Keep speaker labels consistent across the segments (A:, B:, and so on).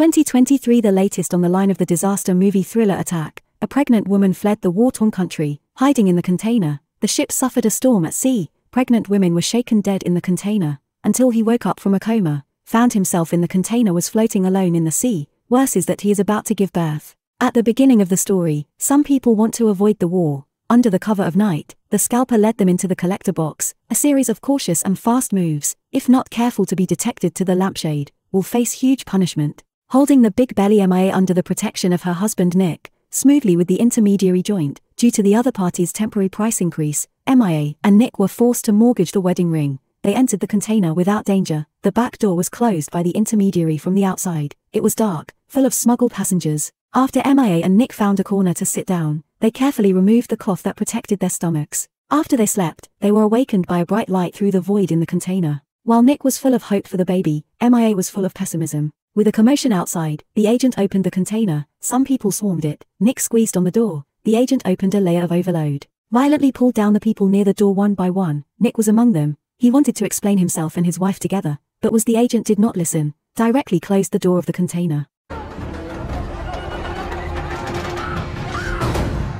A: 2023 The latest on the line of the disaster movie thriller attack, a pregnant woman fled the war-torn country, hiding in the container. The ship suffered a storm at sea, pregnant women were shaken dead in the container, until he woke up from a coma, found himself in the container was floating alone in the sea, worse is that he is about to give birth. At the beginning of the story, some people want to avoid the war. Under the cover of night, the scalper led them into the collector box, a series of cautious and fast moves, if not careful to be detected to the lampshade, will face huge punishment. Holding the big belly MIA under the protection of her husband Nick, smoothly with the intermediary joint, due to the other party's temporary price increase, MIA and Nick were forced to mortgage the wedding ring. They entered the container without danger. The back door was closed by the intermediary from the outside. It was dark, full of smuggled passengers. After MIA and Nick found a corner to sit down, they carefully removed the cloth that protected their stomachs. After they slept, they were awakened by a bright light through the void in the container. While Nick was full of hope for the baby, MIA was full of pessimism. With a commotion outside, the agent opened the container, some people swarmed it, Nick squeezed on the door, the agent opened a layer of overload, violently pulled down the people near the door one by one, Nick was among them, he wanted to explain himself and his wife together, but was the agent did not listen, directly closed the door of the container.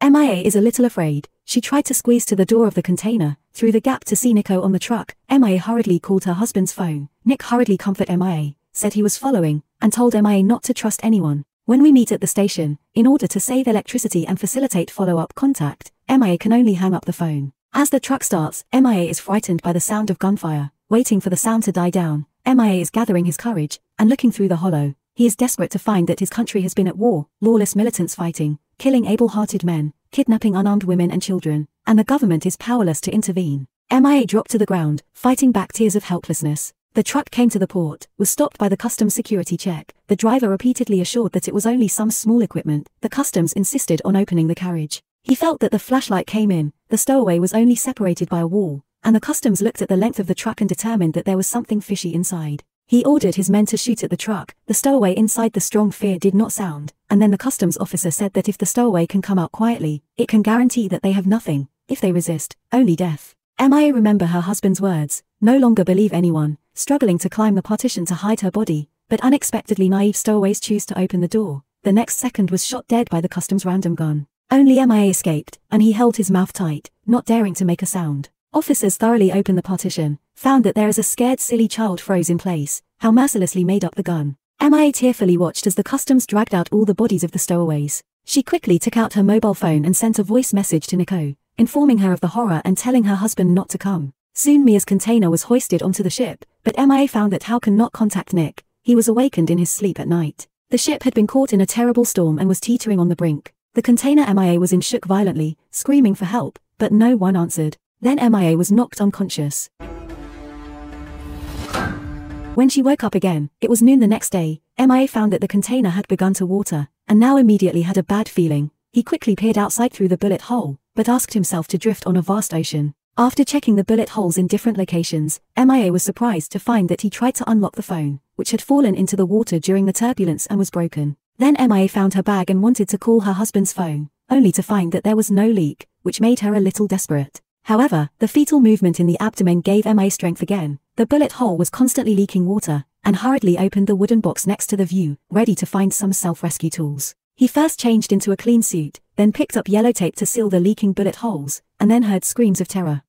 A: MIA is a little afraid, she tried to squeeze to the door of the container, through the gap to see Nico on the truck, MIA hurriedly called her husband's phone, Nick hurriedly comfort MIA, said he was following, and told MIA not to trust anyone. When we meet at the station, in order to save electricity and facilitate follow-up contact, MIA can only hang up the phone. As the truck starts, MIA is frightened by the sound of gunfire, waiting for the sound to die down. MIA is gathering his courage, and looking through the hollow. He is desperate to find that his country has been at war, lawless militants fighting, killing able-hearted men, kidnapping unarmed women and children, and the government is powerless to intervene. MIA dropped to the ground, fighting back tears of helplessness. The truck came to the port, was stopped by the customs security check. The driver repeatedly assured that it was only some small equipment. The customs insisted on opening the carriage. He felt that the flashlight came in, the stowaway was only separated by a wall, and the customs looked at the length of the truck and determined that there was something fishy inside. He ordered his men to shoot at the truck, the stowaway inside the strong fear did not sound, and then the customs officer said that if the stowaway can come out quietly, it can guarantee that they have nothing, if they resist, only death. MIA remember her husband's words, no longer believe anyone, struggling to climb the partition to hide her body, but unexpectedly naive stowaways choose to open the door. The next second was shot dead by the customs random gun. Only MIA escaped, and he held his mouth tight, not daring to make a sound. Officers thoroughly opened the partition, found that there is a scared silly child froze in place, how mercilessly made up the gun. MIA tearfully watched as the customs dragged out all the bodies of the stowaways. She quickly took out her mobile phone and sent a voice message to Nico, informing her of the horror and telling her husband not to come. Soon Mia's container was hoisted onto the ship, but MIA found that How can not contact Nick. He was awakened in his sleep at night. The ship had been caught in a terrible storm and was teetering on the brink. The container MIA was in shook violently, screaming for help, but no one answered. Then MIA was knocked unconscious. When she woke up again, it was noon the next day, MIA found that the container had begun to water, and now immediately had a bad feeling. He quickly peered outside through the bullet hole, but asked himself to drift on a vast ocean. After checking the bullet holes in different locations, MIA was surprised to find that he tried to unlock the phone, which had fallen into the water during the turbulence and was broken. Then MIA found her bag and wanted to call her husband's phone, only to find that there was no leak, which made her a little desperate. However, the fetal movement in the abdomen gave MIA strength again. The bullet hole was constantly leaking water, and hurriedly opened the wooden box next to the view, ready to find some self-rescue tools. He first changed into a clean suit, then picked up yellow tape to seal the leaking bullet holes, and then heard screams of terror.